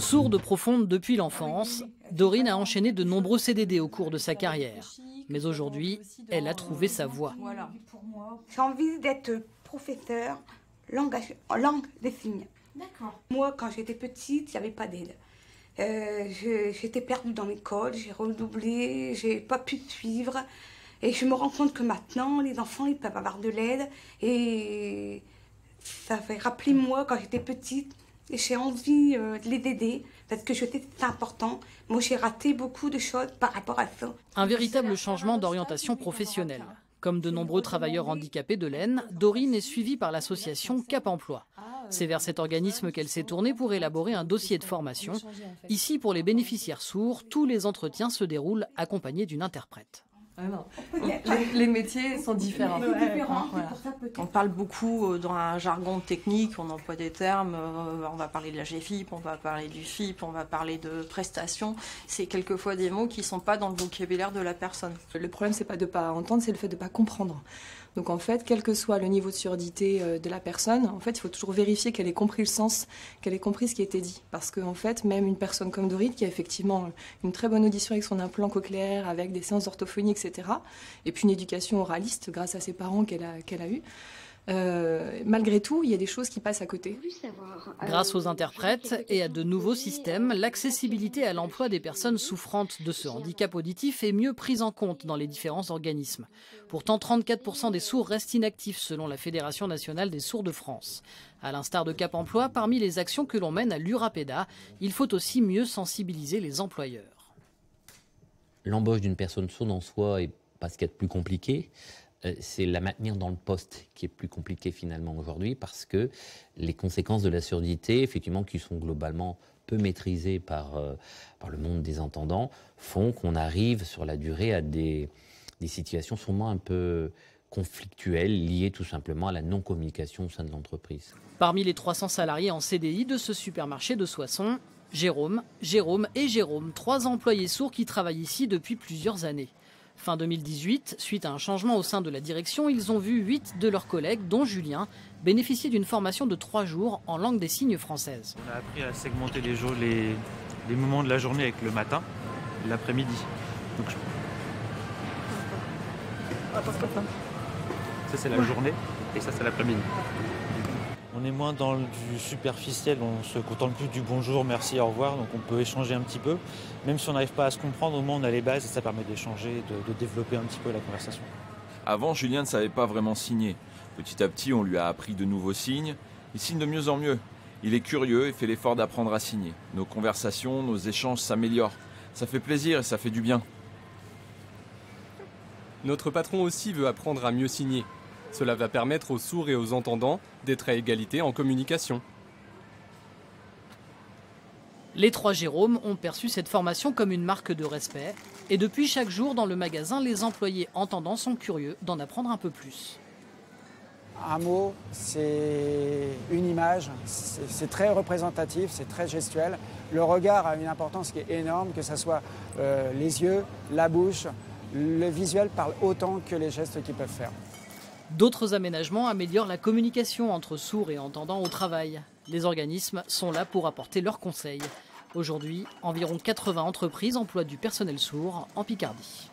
Sourde profonde depuis l'enfance, Dorine a enchaîné de nombreux CDD au cours de sa carrière. Mais aujourd'hui, elle a trouvé sa voie. J'ai envie d'être professeur en langue des signes. Moi, quand j'étais petite, il n'y avait pas d'aide. Euh, j'étais perdue dans l'école, j'ai redoublé, j'ai pas pu suivre. Et je me rends compte que maintenant, les enfants, ils peuvent avoir de l'aide. Et ça fait rappeler moi quand j'étais petite. J'ai envie euh, de les aider parce que je sais c'est important. Moi, j'ai raté beaucoup de choses par rapport à ça. Un véritable changement d'orientation professionnelle. Comme de nombreux travailleurs handicapés de l'Aisne, Dorine est suivie par l'association Cap Emploi. C'est vers cet organisme qu'elle s'est tournée pour élaborer un dossier de formation. Ici, pour les bénéficiaires sourds, tous les entretiens se déroulent accompagnés d'une interprète. Ah les, métiers sont différents. On parle beaucoup euh, dans un jargon technique, on emploie des termes, euh, on va parler de la GFIP, on va parler du FIP, on va parler de prestations. C'est quelquefois des mots qui ne sont pas dans le vocabulaire de la personne. Le problème, c'est pas de ne pas entendre, c'est le fait de ne pas comprendre. Donc en fait, quel que soit le niveau de surdité euh, de la personne, en fait, il faut toujours vérifier qu'elle ait compris le sens, qu'elle ait compris ce qui été dit. Parce qu'en en fait, même une personne comme Dorit, qui a effectivement une très bonne audition avec son implant cochléaire, avec des séances d'orthophonie, etc., et puis une éducation oraliste grâce à ses parents qu'elle a, qu'elle a eu, euh, malgré tout, il y a des choses qui passent à côté. Grâce aux interprètes et à de nouveaux systèmes, l'accessibilité à l'emploi des personnes souffrantes de ce handicap auditif est mieux prise en compte dans les différents organismes. Pourtant, 34% des sourds restent inactifs selon la Fédération nationale des sourds de France. À l'instar de Cap Emploi, parmi les actions que l'on mène à l'URAPEDA, il faut aussi mieux sensibiliser les employeurs. L'embauche d'une personne sourde en soi est pas ce qu'il y a de plus compliqué. Euh, c'est la maintenir dans le poste qui est plus compliqué finalement aujourd'hui parce que les conséquences de la surdité, effectivement, qui sont globalement peu maîtrisées par, euh, par le monde des entendants, font qu'on arrive sur la durée à des, des situations sûrement un peu conflictuelles liées tout simplement à la non-communication au sein de l'entreprise. Parmi les 300 salariés en CDI de ce supermarché de Soissons, Jérôme, Jérôme et Jérôme, trois employés sourds qui travaillent ici depuis plusieurs années. Fin 2018, suite à un changement au sein de la direction, ils ont vu huit de leurs collègues, dont Julien, bénéficier d'une formation de trois jours en langue des signes française. On a appris à segmenter les, jours, les, moments de la journée avec le matin et l'après-midi. Ça c'est la journée et ça c'est l'après-midi. On est moins dans du superficiel, on se contente plus du bonjour, merci, au revoir, donc on peut échanger un petit peu. Même si on n'arrive pas à se comprendre, au moins on a les bases et ça permet d'échanger, de, développer un petit peu la conversation. Avant, Julien ne savait pas vraiment signer. Petit à petit, on lui a appris de nouveaux signes. Il signe de mieux en mieux. Il est curieux et fait l'effort d'apprendre à signer. Nos conversations, nos échanges s'améliorent. Ça fait plaisir et ça fait du bien. Notre patron aussi veut apprendre à mieux signer. Cela va permettre aux sourds et aux entendants d'être à égalité en communication. Les trois Jérômes ont perçu cette formation comme une marque de respect et depuis chaque jour dans le magasin, les employés entendants sont curieux d'en apprendre un peu plus. Un mot, c'est une image, c'est très représentatif, c'est très gestuel. Le regard a une importance qui est énorme, que ce soit euh, les yeux, la bouche, le visuel parle autant que les gestes qu'ils peuvent faire. D'autres aménagements améliorent la communication entre sourds et entendants au travail. Les organismes sont là pour apporter leurs conseils. Aujourd'hui, environ 80 entreprises emploient du personnel sourd en Picardie.